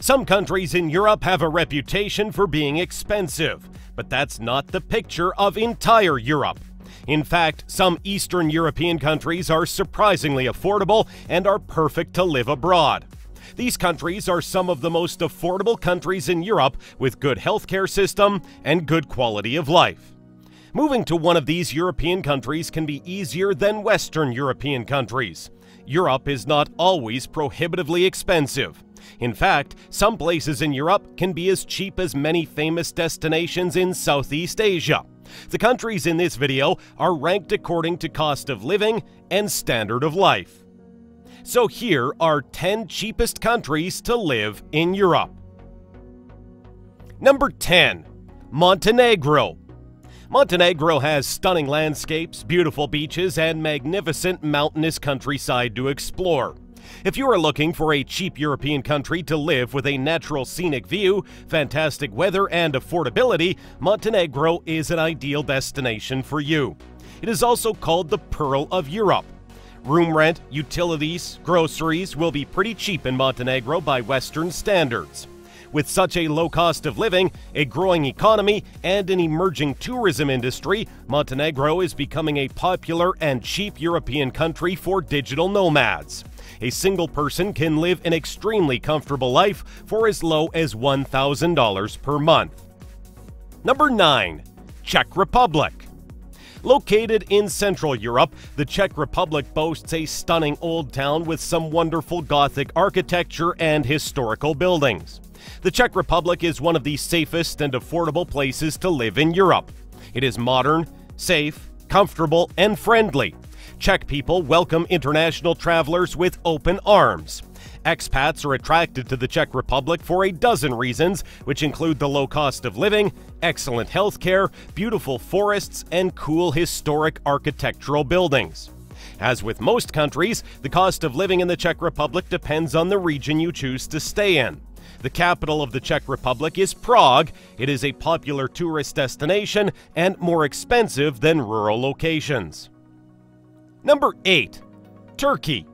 Some countries in Europe have a reputation for being expensive, but that's not the picture of entire Europe. In fact, some Eastern European countries are surprisingly affordable and are perfect to live abroad. These countries are some of the most affordable countries in Europe with good healthcare system and good quality of life. Moving to one of these European countries can be easier than Western European countries. Europe is not always prohibitively expensive. In fact, some places in Europe can be as cheap as many famous destinations in Southeast Asia. The countries in this video are ranked according to cost of living and standard of life. So here are 10 cheapest countries to live in Europe. Number 10. Montenegro. Montenegro has stunning landscapes, beautiful beaches, and magnificent mountainous countryside to explore. If you are looking for a cheap European country to live with a natural scenic view, fantastic weather, and affordability, Montenegro is an ideal destination for you. It is also called the Pearl of Europe. Room rent, utilities, groceries will be pretty cheap in Montenegro by Western standards. With such a low cost of living, a growing economy, and an emerging tourism industry, Montenegro is becoming a popular and cheap European country for digital nomads a single person can live an extremely comfortable life for as low as $1,000 per month. Number 9. Czech Republic. Located in Central Europe, the Czech Republic boasts a stunning old town with some wonderful Gothic architecture and historical buildings. The Czech Republic is one of the safest and affordable places to live in Europe. It is modern, safe, comfortable, and friendly, Czech people welcome international travelers with open arms. Expats are attracted to the Czech Republic for a dozen reasons, which include the low cost of living, excellent health care, beautiful forests, and cool historic architectural buildings. As with most countries, the cost of living in the Czech Republic depends on the region you choose to stay in. The capital of the Czech Republic is Prague. It is a popular tourist destination and more expensive than rural locations. Number 8. Turkey.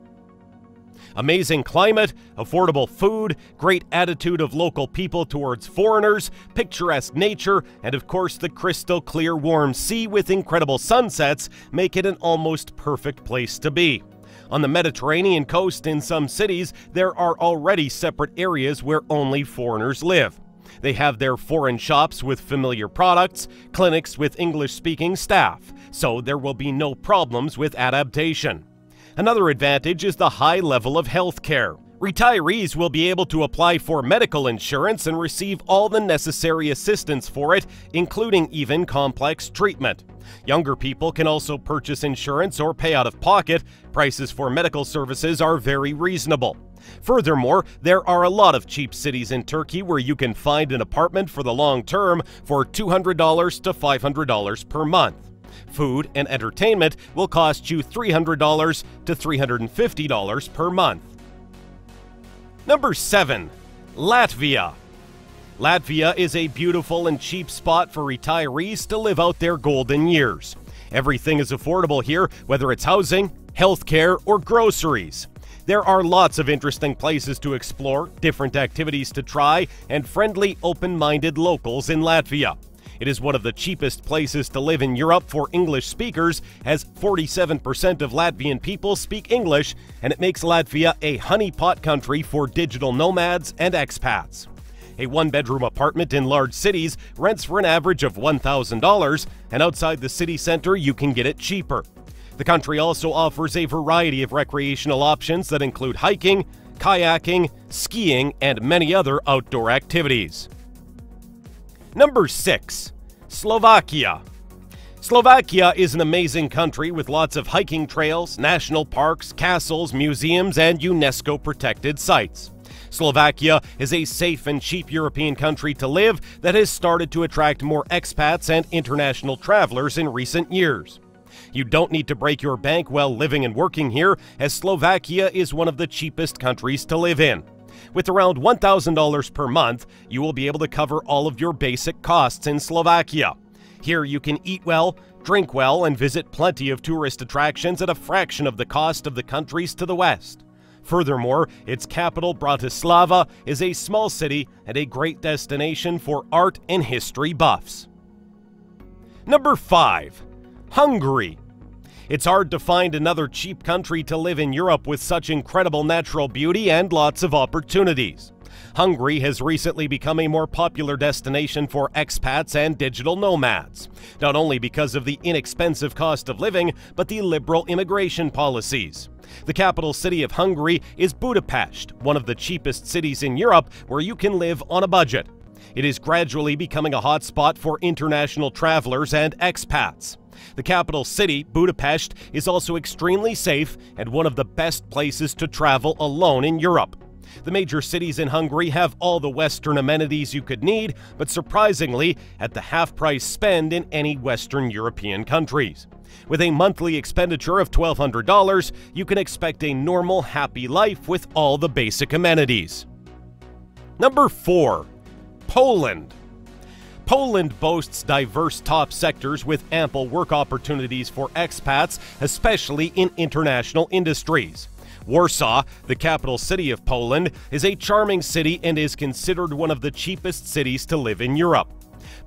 Amazing climate, affordable food, great attitude of local people towards foreigners, picturesque nature, and of course the crystal clear warm sea with incredible sunsets make it an almost perfect place to be. On the Mediterranean coast in some cities, there are already separate areas where only foreigners live. They have their foreign shops with familiar products, clinics with English speaking staff, so there will be no problems with adaptation. Another advantage is the high level of health care. Retirees will be able to apply for medical insurance and receive all the necessary assistance for it, including even complex treatment. Younger people can also purchase insurance or pay out of pocket. Prices for medical services are very reasonable. Furthermore, there are a lot of cheap cities in Turkey where you can find an apartment for the long term for $200 to $500 per month. Food and entertainment will cost you $300 to $350 per month. Number 7. Latvia. Latvia is a beautiful and cheap spot for retirees to live out their golden years. Everything is affordable here, whether it's housing, healthcare, or groceries. There are lots of interesting places to explore, different activities to try, and friendly, open minded locals in Latvia. It is one of the cheapest places to live in Europe for English speakers, as 47% of Latvian people speak English, and it makes Latvia a honeypot country for digital nomads and expats. A one bedroom apartment in large cities rents for an average of $1,000, and outside the city center, you can get it cheaper. The country also offers a variety of recreational options that include hiking, kayaking, skiing, and many other outdoor activities. Number 6. Slovakia. Slovakia is an amazing country with lots of hiking trails, national parks, castles, museums, and UNESCO protected sites. Slovakia is a safe and cheap European country to live that has started to attract more expats and international travelers in recent years. You don't need to break your bank while living and working here, as Slovakia is one of the cheapest countries to live in. With around $1,000 per month, you will be able to cover all of your basic costs in Slovakia. Here you can eat well, drink well, and visit plenty of tourist attractions at a fraction of the cost of the countries to the west. Furthermore, its capital, Bratislava, is a small city and a great destination for art and history buffs. Number 5. Hungary. It's hard to find another cheap country to live in Europe with such incredible natural beauty and lots of opportunities. Hungary has recently become a more popular destination for expats and digital nomads, not only because of the inexpensive cost of living, but the liberal immigration policies. The capital city of Hungary is Budapest, one of the cheapest cities in Europe where you can live on a budget. It is gradually becoming a hotspot for international travelers and expats. The capital city, Budapest, is also extremely safe and one of the best places to travel alone in Europe. The major cities in Hungary have all the Western amenities you could need, but surprisingly, at the half price spend in any Western European countries. With a monthly expenditure of $1,200, you can expect a normal, happy life with all the basic amenities. Number 4. Poland. Poland boasts diverse top sectors with ample work opportunities for expats, especially in international industries. Warsaw, the capital city of Poland, is a charming city and is considered one of the cheapest cities to live in Europe.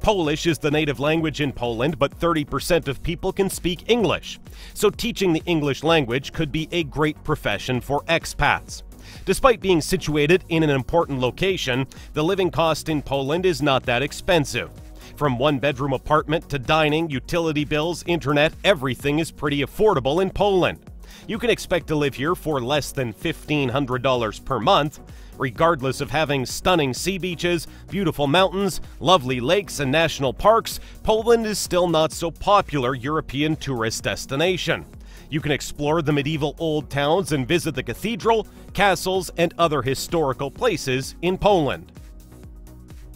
Polish is the native language in Poland, but 30% of people can speak English. So teaching the English language could be a great profession for expats. Despite being situated in an important location, the living cost in Poland is not that expensive. From one bedroom apartment to dining, utility bills, internet, everything is pretty affordable in Poland. You can expect to live here for less than $1,500 per month, regardless of having stunning sea beaches, beautiful mountains, lovely lakes, and national parks, Poland is still not so popular European tourist destination. You can explore the medieval old towns and visit the cathedral, castles, and other historical places in Poland.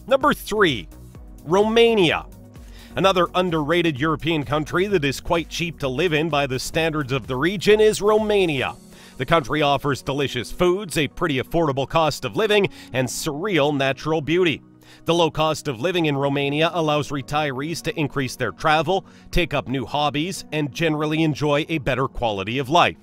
Number 3. Romania. Another underrated European country that is quite cheap to live in by the standards of the region is Romania. The country offers delicious foods, a pretty affordable cost of living, and surreal natural beauty. The low cost of living in Romania allows retirees to increase their travel, take up new hobbies, and generally enjoy a better quality of life.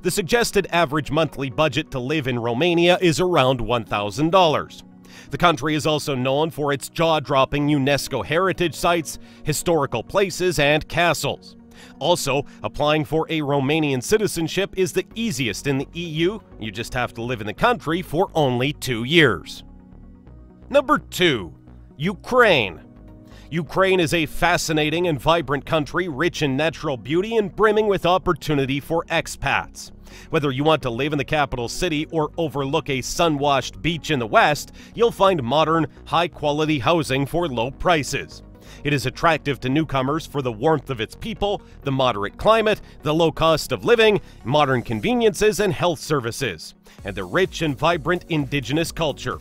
The suggested average monthly budget to live in Romania is around $1,000. The country is also known for its jaw dropping UNESCO heritage sites, historical places, and castles. Also, applying for a Romanian citizenship is the easiest in the EU. You just have to live in the country for only two years. Number 2. Ukraine. Ukraine is a fascinating and vibrant country rich in natural beauty and brimming with opportunity for expats. Whether you want to live in the capital city or overlook a sun washed beach in the west, you'll find modern, high quality housing for low prices. It is attractive to newcomers for the warmth of its people, the moderate climate, the low cost of living, modern conveniences and health services, and the rich and vibrant indigenous culture.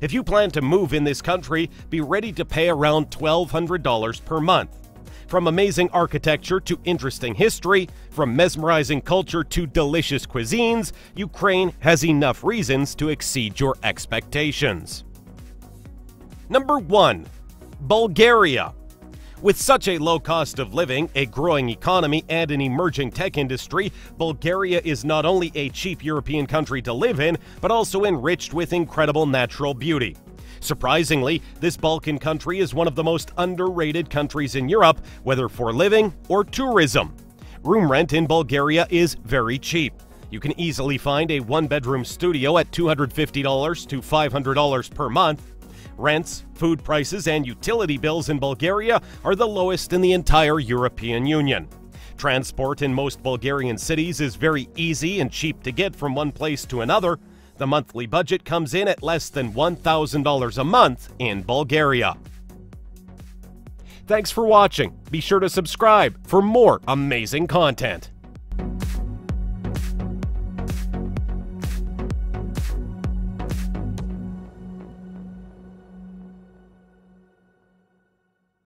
If you plan to move in this country, be ready to pay around $1,200 per month. From amazing architecture to interesting history, from mesmerizing culture to delicious cuisines, Ukraine has enough reasons to exceed your expectations. Number 1. Bulgaria. With such a low cost of living, a growing economy, and an emerging tech industry, Bulgaria is not only a cheap European country to live in, but also enriched with incredible natural beauty. Surprisingly, this Balkan country is one of the most underrated countries in Europe, whether for living or tourism. Room rent in Bulgaria is very cheap. You can easily find a one bedroom studio at $250 to $500 per month. Rents, food prices, and utility bills in Bulgaria are the lowest in the entire European Union. Transport in most Bulgarian cities is very easy and cheap to get from one place to another. The monthly budget comes in at less than $1,000 a month in Bulgaria. Thanks for watching. Be sure to subscribe for more amazing content.